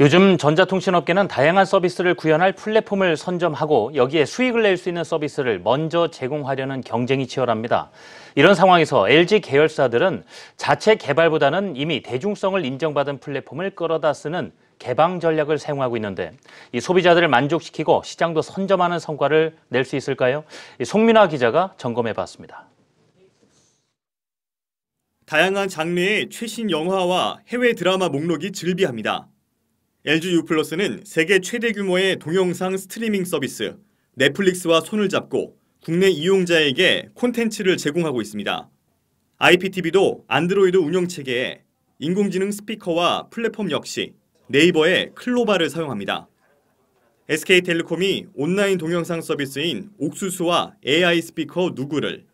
요즘 전자통신업계는 다양한 서비스를 구현할 플랫폼을 선점하고 여기에 수익을 낼 수 있는 서비스를 먼저 제공하려는 경쟁이 치열합니다. 이런 상황에서 LG 계열사들은 자체 개발보다는 이미 대중성을 인정받은 플랫폼을 끌어다 쓰는 개방 전략을 사용하고 있는데 이 소비자들을 만족시키고 시장도 선점하는 성과를 낼 수 있을까요? 송민아 기자가 점검해 봤습니다. 다양한 장르의 최신 영화와 해외 드라마 목록이 즐비합니다. LG U+는 세계 최대 규모의 동영상 스트리밍 서비스 넷플릭스와 손을 잡고 국내 이용자에게 콘텐츠를 제공하고 있습니다. IPTV도 안드로이드 운영 체계에 인공지능 스피커와 플랫폼 역시 네이버의 클로바를 사용합니다. SK텔레콤이 온라인 동영상 서비스인 옥수수와 AI 스피커 누구를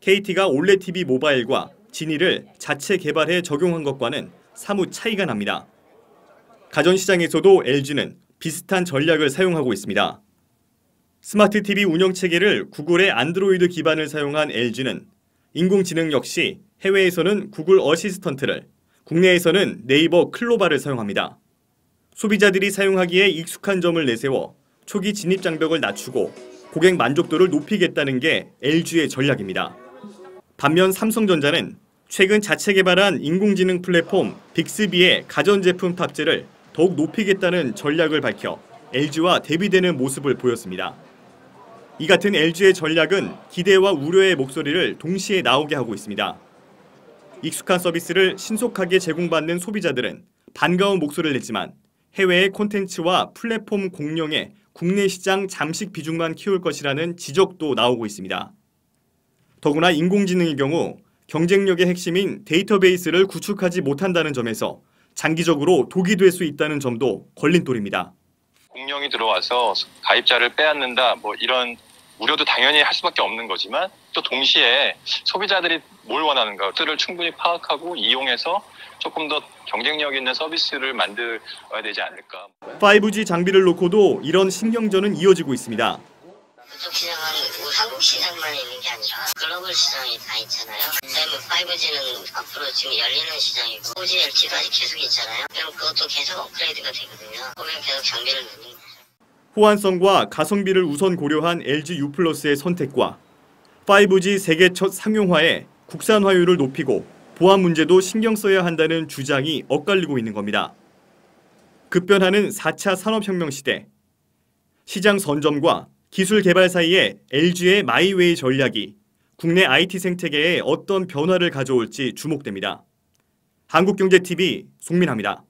KT가 올레TV 모바일과 지니를 자체 개발해 적용한 것과는 사뭇 차이가 납니다. 가전시장에서도 LG는 비슷한 전략을 사용하고 있습니다. 스마트 TV 운영 체계를 구글의 안드로이드 기반을 사용한 LG는 인공지능 역시 해외에서는 구글 어시스턴트를, 국내에서는 네이버 클로바를 사용합니다. 소비자들이 사용하기에 익숙한 점을 내세워 초기 진입 장벽을 낮추고 고객 만족도를 높이겠다는 게 LG의 전략입니다. 반면 삼성전자는 최근 자체 개발한 인공지능 플랫폼 빅스비의 가전제품 탑재를 더욱 높이겠다는 전략을 밝혀 LG와 대비되는 모습을 보였습니다. 이 같은 LG의 전략은 기대와 우려의 목소리를 동시에 나오게 하고 있습니다. 익숙한 서비스를 신속하게 제공받는 소비자들은 반가운 목소리를 냈지만 해외의 콘텐츠와 플랫폼 공룡의 국내 시장 잠식 비중만 키울 것이라는 지적도 나오고 있습니다. 더구나 인공지능의 경우 경쟁력의 핵심인 데이터베이스를 구축하지 못한다는 점에서 장기적으로 독이 될 수 있다는 점도 걸림돌입니다. 공룡이 들어와서 가입자를 빼앗는다 뭐 이런 우려도 당연히 할 수밖에 없는 거지만 또 동시에 소비자들이 뭘 원하는가를 충분히 파악하고 이용해서 조금 더 경쟁력 있는 서비스를 만들어야 되지 않을까. 5G 장비를 놓고도 이런 신경전은 이어지고 있습니다. 한국 시장만 있는 게 아니라 글로벌 시장이 다 있잖아요. 뭐 5G는 앞으로 지금 열리는 시장이고 4G, LTE도 아직 계속 있잖아요. 그럼 그것도 계속 업그레이드가 되거든요. 그러면 계속 장비를 넣는 거죠. 호환성과 가성비를 우선 고려한 LG U+의 선택과 5G 세계 첫 상용화에 국산화율을 높이고 보안 문제도 신경 써야 한다는 주장이 엇갈리고 있는 겁니다. 급변하는 4차 산업혁명 시대 시장 선점과 기술 개발 사이에 LG의 마이웨이 전략이 국내 IT 생태계에 어떤 변화를 가져올지 주목됩니다. 한국경제TV 송민아입니다.